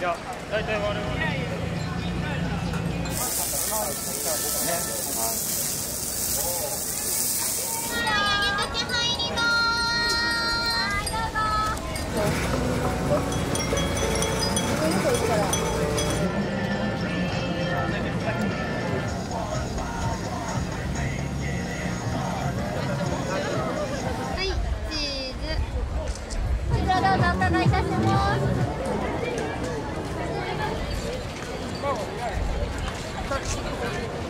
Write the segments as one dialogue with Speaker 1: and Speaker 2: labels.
Speaker 1: いや大体我々
Speaker 2: え、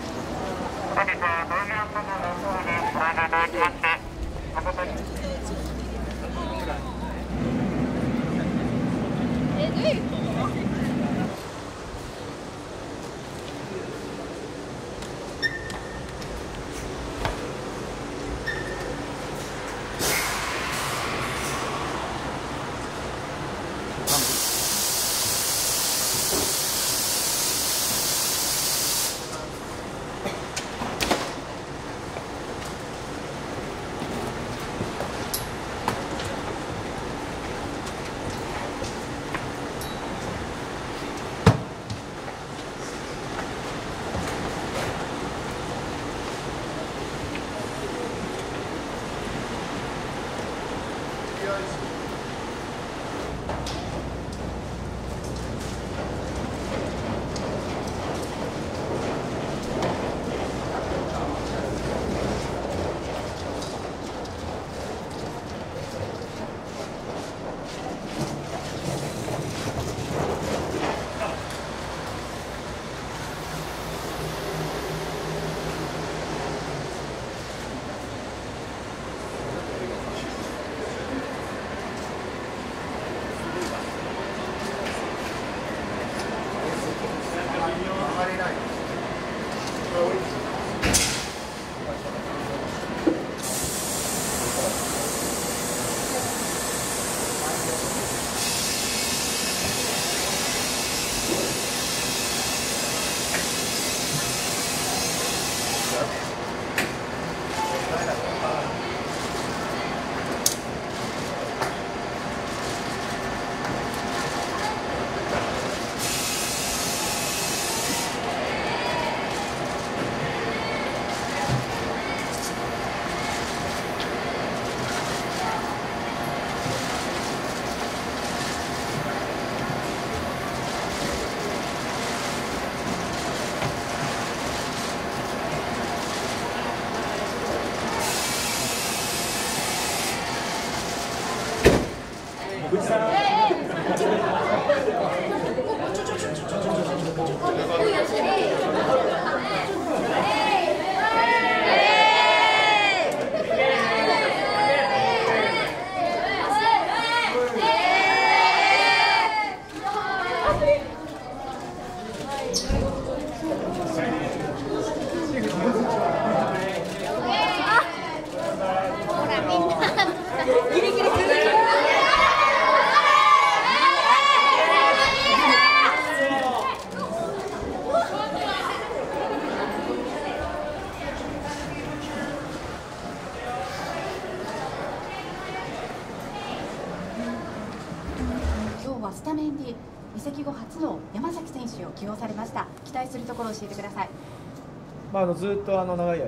Speaker 3: っとあの長い間、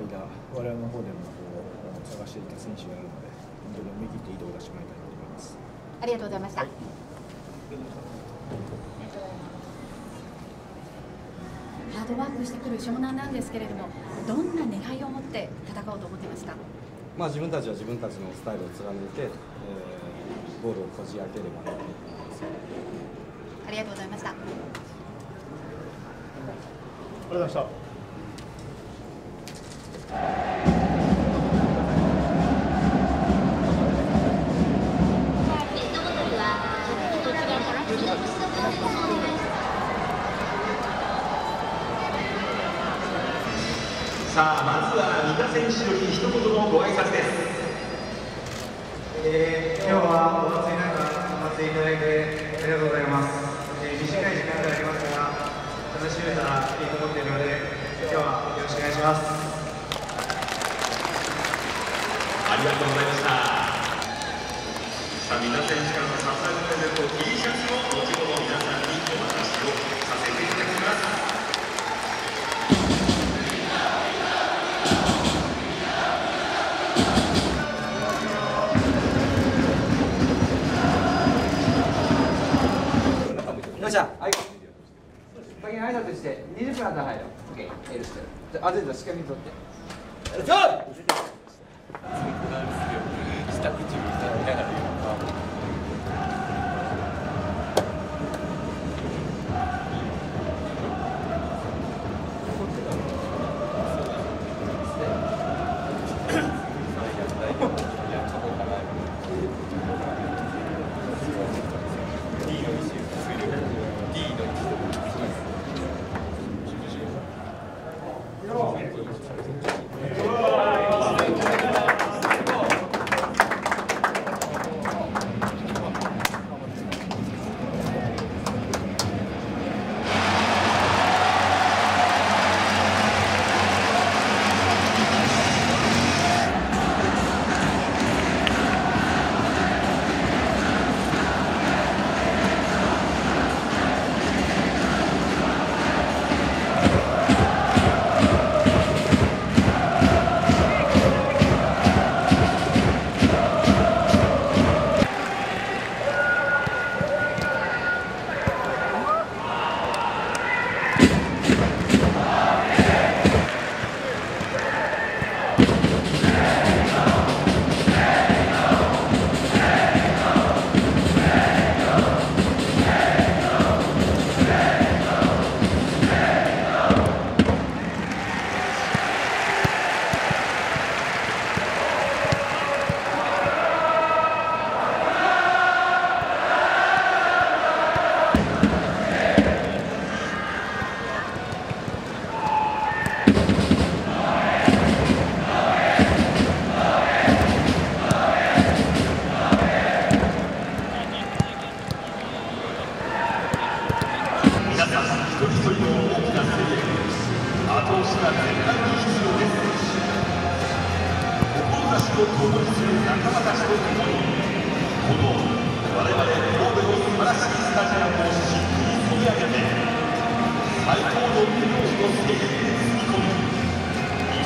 Speaker 3: 我々の方でもこう探していた選手があるので、本当に思い切っていいところを出してもらいたいなと思います。
Speaker 4: ありがとうございました、ハードワークしてくる湘南なんですけれどもどんな願いを持って戦おうと思ってますか？
Speaker 5: まあ、自分たちは自分たちのスタイルを貫いて、えーゴールをこじ開ければなと思います。
Speaker 4: ありがとうございました
Speaker 3: ありがとうございました。
Speaker 6: さあまずは三田選手より一言のご挨拶です
Speaker 7: えー今日はお暑い中、お待ちいただいてありがとうございます。えー短い時間でありますが、楽しめたらいいと思っているので、今日はよろしくお願いします。
Speaker 6: ありがとうございました。さあ皆の支えのプレゼント T シャツを後ほど皆さんにお渡し
Speaker 5: をさ
Speaker 6: せていただきます、先に挨拶して、20分あたら入。OK、あ、全然、取って。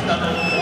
Speaker 2: み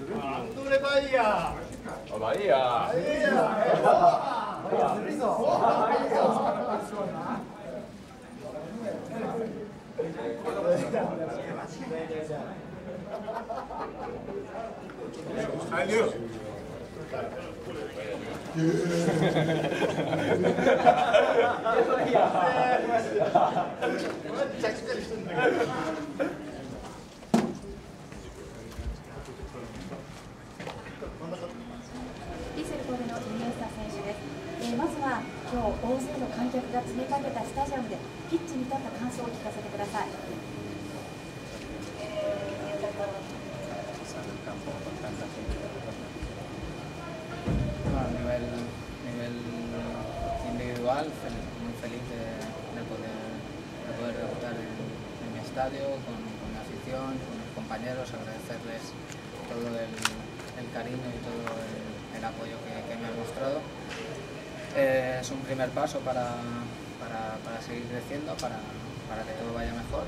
Speaker 4: ヴィッ 観客が詰めかけたスタジアムでピッチに立った感想を聞かせてください
Speaker 8: Bueno, a nivel, nivel individual, fel- muy feliz de, de poder, de poder debutar en, en mi estadio, con, con mi afición, con mis compañeros, agradecerles todo el, el cariño y todo el, el apoyo que, que me han mostrado. Eh, es un primer paso para, para, para seguir creciendo, para, para que todo vaya mejor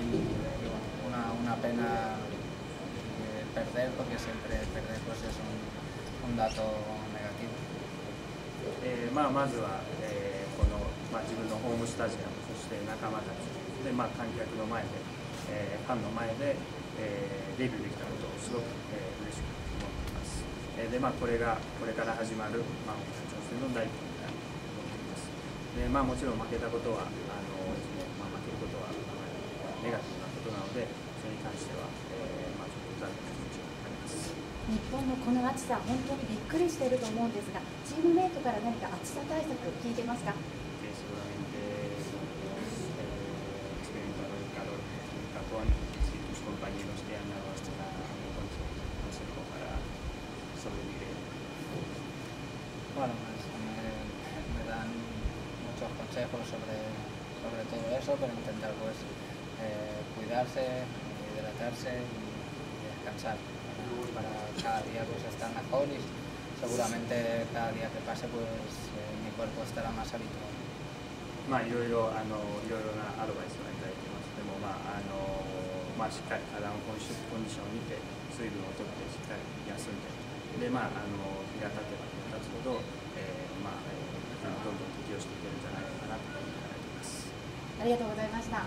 Speaker 8: y, y bueno, una, una pena eh, perder porque siempre perder pues es un, un dato negativo.
Speaker 9: えーまあ、まずは、えーこの、まあ、自分のホームスタジアムそして仲間たちで、まあ、観客の前で、えーファンの前で、えーデビューできたことをすごく、えー嬉しく思っています、 えでまあ、これがこれから始まる、まあ、北朝鮮の第一歩になると思っています。で、まあ、もちろん負けたことはあのですね、まあ、負けることはあまりネガティブなことなのでそれに関しては、えーまあ、ちょっと残念な気持ちがあります。
Speaker 4: 日本のこの暑さ、本当にびっくりしていると思うんですが、チームメイトから何か暑さ対策聞いてますか？
Speaker 8: consejos sobre, sobre todo eso, pero intentar pues eh, cuidarse, hidratarse y, y descansar para, para cada día pues estar mejor y seguramente cada día que pase pues eh, mi cuerpo estará más habitual.
Speaker 9: まあいろいろあのいろいろなアドバイスをいただいてます。でもまああのまあしっかり体のコンディションコンディションを見て水分を取ってしっかり休んででまああの日が経てば日が経つほど、えー、まあ、えー、どんどん 寄与していけるんじゃないかとうふういます。
Speaker 4: ありがとうございました。